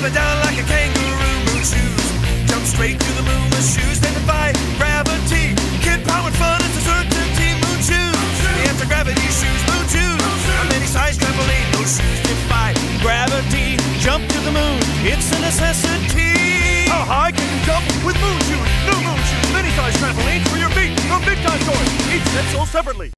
Jumping down like a kangaroo, moon shoes. Jump straight to the moon with shoes that defy gravity. Kid powered fun is a certainty, moon shoes. The anti-gravity shoes, moon shoes. A many size trampoline, those shoes defy gravity. Jump to the moon, it's a necessity. How high can you jump with moon shoes? New moon shoes, mini size trampolines for your feet from Big Time Toys. Each set sold separately.